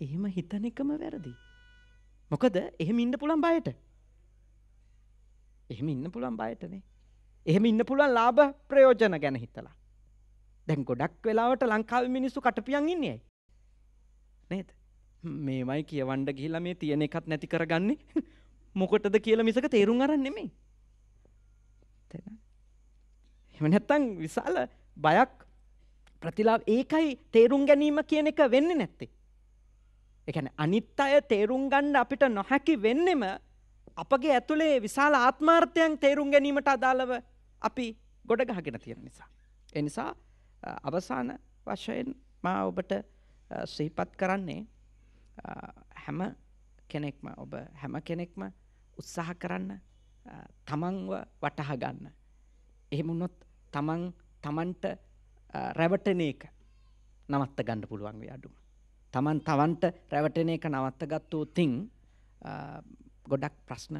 එහෙම හිතන එකම වැරදි. මොකද එහෙම ඉන්න පුළන් බයට. එහෙම ඉන්න පුළන් බයටනේ. එහෙම ඉන්න පුළුවන් ලාභ ප්‍රයෝජන ගැන හිතලා. දැන් ගොඩක් වෙලාවට ලංකාව මිනිස්සු කටපියන් ඉන්නේ. නේද? මේමයි කියවන්ඩ ගිහිලා මේ තියෙන එකත් නැති කරගන්නේ මොකටද කියලා මිසක තේරුම් අරන් නෙමෙයි. එහෙම නැත්තම් විශාල බයක් ප්‍රතිලාභ ඒකයි තේරුම් ගැනීම කියන එක වෙන්නේ නැත්තේ. ඒ කියන්නේ අනිත් අය තේරුම් ගන්න අපිට නොහැකි වෙන්නෙම අපගේ ඇතුලේ විශාල ආත්මාර්ථයන් තේරුම් ගැනීමට අදාළව අපි ගොඩ ගහගෙන තියෙන නිසා. ඒ නිසා අවසාන වශයෙන් මා ඔබට සිහිපත් කරන්නේ හැම කෙනෙක්ම ඔබ හැම කෙනෙක්ම උත්සාහ කරන්න තමන්ව වටහා ගන්න. එහෙම වුණොත් තමන් තමන්ට රැවටෙන එක නවත්ත ගන්න පුළුවන් වේ අඩුම. තමන් තවන්ට රැවටෙන එක නවත්ත ගත්තෝ තින් ගොඩක් ප්‍රශ්න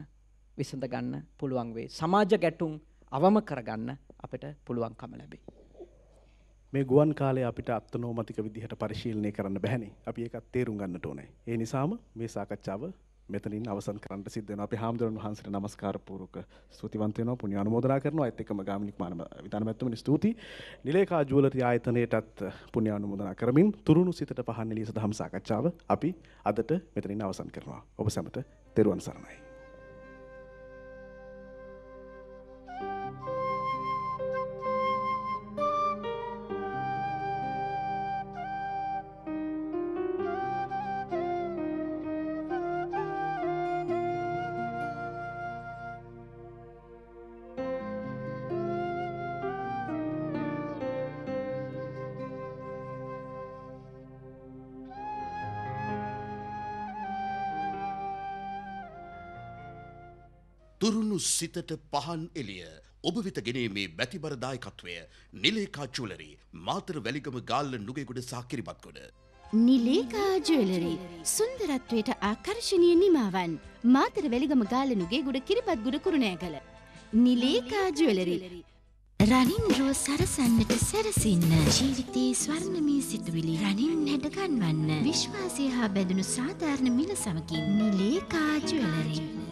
විසඳ ගන්න පුළුවන් වේ. සමාජ ගැටුම් අවම කරගන්න අපිට පුළුවන්කම ලැබේ. මේ ගුවන් කාලය අපිට අත්නෝමතික විදිහට පරිශීලනය කරන්න බැහැනේ. අපි ඒකත් තේරුම් ගන්නට ඕනේ. ඒ නිසාම මේ සාකච්ඡාව මෙතනින් අවසන් කරන්න සිද්ධ වෙනවා. අපි හාමුදුරන් වහන්සේට নমස්කාර පූර්වක ස්තුතිවන්ත වෙනවා. පුණ්‍ය අනුමෝදනා කරනවා. ඒත් එක්කම ගාමිණික මාන විධාන මැතිතුමනි ස්තුතියි. නිලේකා ජුවලරි ආයතනයටත් පුණ්‍ය අනුමෝදනා කරමින් තුරුණු සිතට පහන් නිලිය සදහම් සාකච්ඡාව අපි අදට මෙතනින් අවසන් කරනවා. ඔබ සැමට තෙරුවන් සරණයි. තුරුණු සිතට පහන් එලිය ඔබ වෙත ගෙනීමේ බැතිබරදායකත්වය නිලේකා චුලරි මාතර වැලිගම ගාල්ල නුගෙගුඩ සහ කිරිබත්ගොඩ. නිලේකා ජුවලරි සුන්දරත්වයට ආකර්ශණය නිමාවන් මාතර වැලිගම ගාලනුගේ ගුඩ කිරිපත් ගුඩ කුරුණෑ කළ. නිලේකා ජුවලරි රනින් රෝ සරසන්නට සැරසින්න ජීවිතයේ ස්වර්ණමී සිතුවිලි රනින් හැඩගන්වන්න විශ්වාසය හා බැඳුණු සාධාරණ මිල සමකින් නිලේකා ජුවලරි.